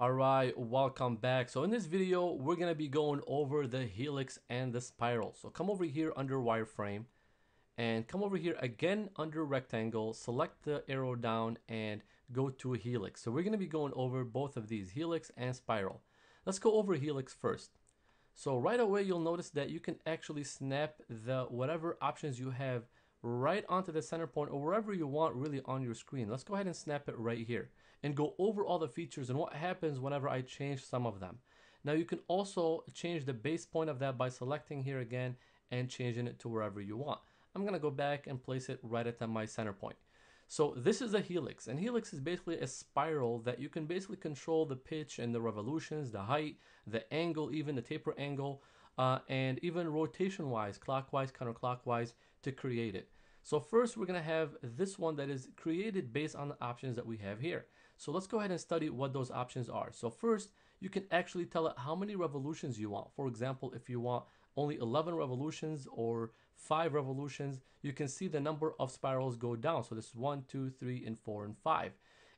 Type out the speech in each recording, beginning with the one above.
Alright, welcome back. So in this video, we're going to be going over the helix and the spiral. So come over here under wireframe and come over here again under rectangle, select the arrow down and go to helix. So we're going to be going over both of these, helix and spiral. Let's go over helix first. So right away, you'll notice that you can actually snap the whatever options you have right onto the center point or wherever you want really on your screen. Let's go ahead and snap it right here and go over all the features and what happens whenever I change some of them. Now you can also change the base point of that by selecting here again and changing it to wherever you want. I'm gonna go back and place it right at the, my center point. So this is a helix and helix is basically a spiral that you can basically control the pitch and the revolutions, the height, the angle, even the taper angle, uh, and even rotation wise, clockwise, counterclockwise to create it. So first we're gonna have this one that is created based on the options that we have here. So let's go ahead and study what those options are. So first, you can actually tell it how many revolutions you want. For example, if you want only 11 revolutions or five revolutions, you can see the number of spirals go down. So this is one, two, three, and four, and five.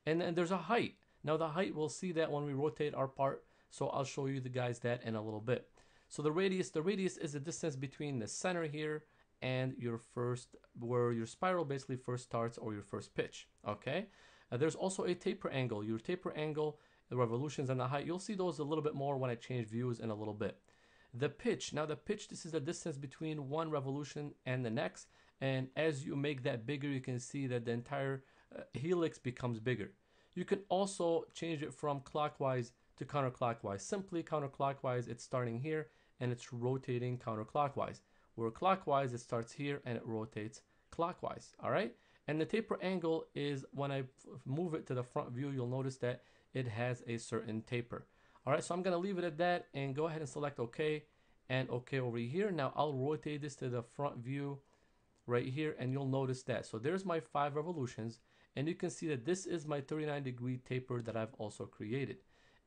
And then there's a height. Now the height, we'll see that when we rotate our part. So I'll show you the guys that in a little bit. So the radius, the radius is the distance between the center here and your first, where your spiral basically first starts or your first pitch, okay? Uh, there's also a taper angle. Your taper angle, the revolutions and the height, you'll see those a little bit more when I change views in a little bit. The pitch, now the pitch, this is the distance between one revolution and the next. And as you make that bigger, you can see that the entire uh, helix becomes bigger. You can also change it from clockwise to counterclockwise. Simply counterclockwise, it's starting here and it's rotating counterclockwise. Where clockwise, it starts here and it rotates clockwise, all right? And the taper angle is when I move it to the front view, you'll notice that it has a certain taper. All right, so I'm gonna leave it at that and go ahead and select OK and OK over here. Now I'll rotate this to the front view right here and you'll notice that. So there's my five revolutions and you can see that this is my 39 degree taper that I've also created.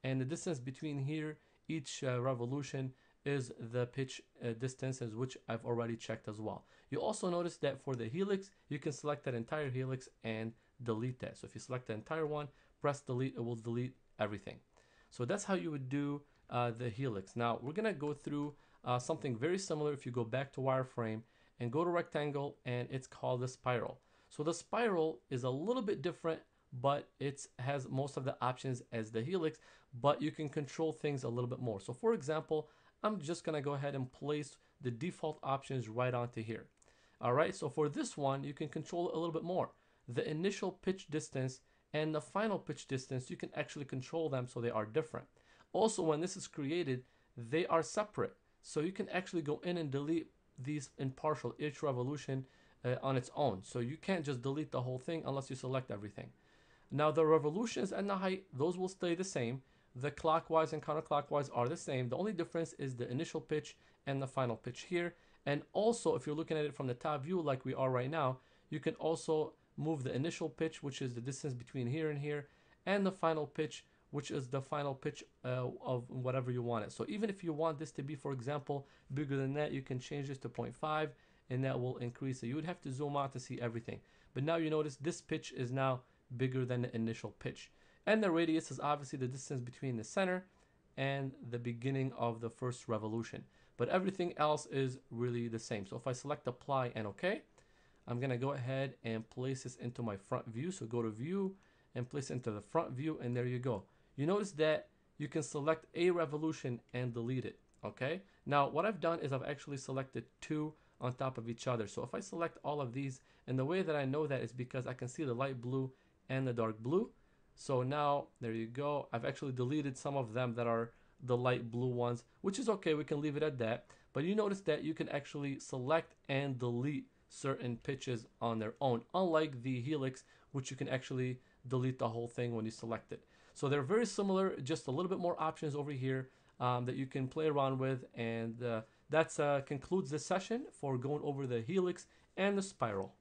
And the distance between here, each uh, revolution is the pitch uh, distances which I've already checked as well. You also notice that for the helix, you can select that entire helix and delete that. So if you select the entire one, press delete, it will delete everything. So that's how you would do uh, the helix. Now we're gonna go through uh, something very similar if you go back to wireframe and go to rectangle and it's called the spiral. So the spiral is a little bit different but it has most of the options as the helix, but you can control things a little bit more. So for example, I'm just gonna go ahead and place the default options right onto here. All right, so for this one, you can control it a little bit more. The initial pitch distance and the final pitch distance, you can actually control them so they are different. Also, when this is created, they are separate. So you can actually go in and delete these in partial, each revolution uh, on its own. So you can't just delete the whole thing unless you select everything. Now the revolutions and the height, those will stay the same the clockwise and counterclockwise are the same. The only difference is the initial pitch and the final pitch here. And also, if you're looking at it from the top view like we are right now, you can also move the initial pitch, which is the distance between here and here, and the final pitch, which is the final pitch uh, of whatever you want it. So even if you want this to be, for example, bigger than that, you can change this to 0.5 and that will increase it. You would have to zoom out to see everything. But now you notice this pitch is now bigger than the initial pitch. And the radius is obviously the distance between the center and the beginning of the first revolution. But everything else is really the same. So if I select apply and OK, I'm going to go ahead and place this into my front view. So go to view and place into the front view and there you go. You notice that you can select a revolution and delete it. Okay. Now what I've done is I've actually selected two on top of each other. So if I select all of these and the way that I know that is because I can see the light blue and the dark blue. So now, there you go. I've actually deleted some of them that are the light blue ones, which is okay. We can leave it at that. But you notice that you can actually select and delete certain pitches on their own, unlike the Helix, which you can actually delete the whole thing when you select it. So they're very similar, just a little bit more options over here um, that you can play around with. And uh, that uh, concludes this session for going over the Helix and the Spiral.